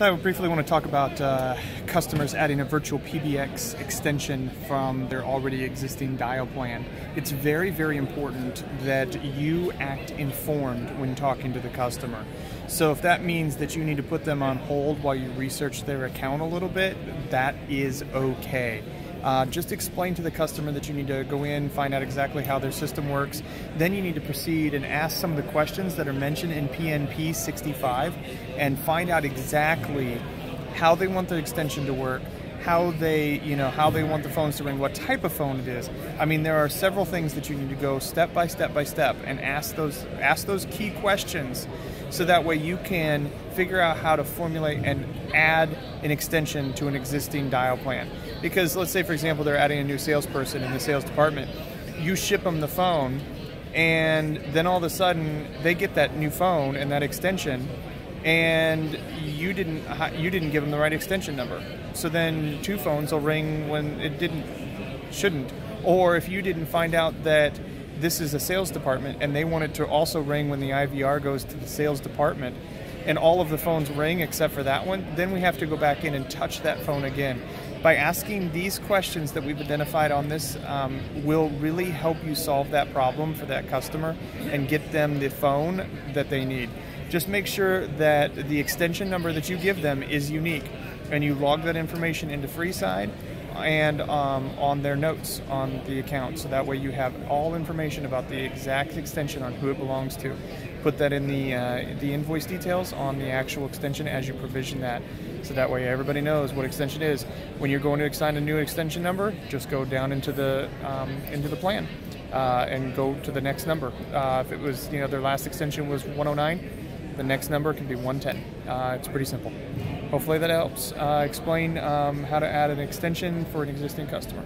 So I briefly want to talk about uh, customers adding a virtual PBX extension from their already existing dial plan. It's very, very important that you act informed when talking to the customer. So if that means that you need to put them on hold while you research their account a little bit, that is okay. Uh, just explain to the customer that you need to go in, find out exactly how their system works. Then you need to proceed and ask some of the questions that are mentioned in PNP 65 and find out exactly how they want the extension to work, how they, you know, how they want the phones to ring, what type of phone it is. I mean, there are several things that you need to go step by step by step and ask those ask those key questions so that way you can figure out how to formulate and add an extension to an existing dial plan. Because let's say, for example, they're adding a new salesperson in the sales department, you ship them the phone, and then all of a sudden they get that new phone and that extension, and you didn't uh, you didn't give them the right extension number. So then two phones will ring when it didn't shouldn't, or if you didn't find out that this is a sales department and they want it to also ring when the IVR goes to the sales department and all of the phones ring except for that one, then we have to go back in and touch that phone again. By asking these questions that we've identified on this um, will really help you solve that problem for that customer and get them the phone that they need. Just make sure that the extension number that you give them is unique and you log that information into FreeSide and um, on their notes on the account. So that way you have all information about the exact extension on who it belongs to. Put that in the, uh, the invoice details on the actual extension as you provision that. So that way everybody knows what extension is. When you're going to assign a new extension number, just go down into the, um, into the plan. Uh, and go to the next number. Uh, if it was, you know, their last extension was 109, the next number can be 110. Uh, it's pretty simple. Hopefully that helps uh, explain um, how to add an extension for an existing customer.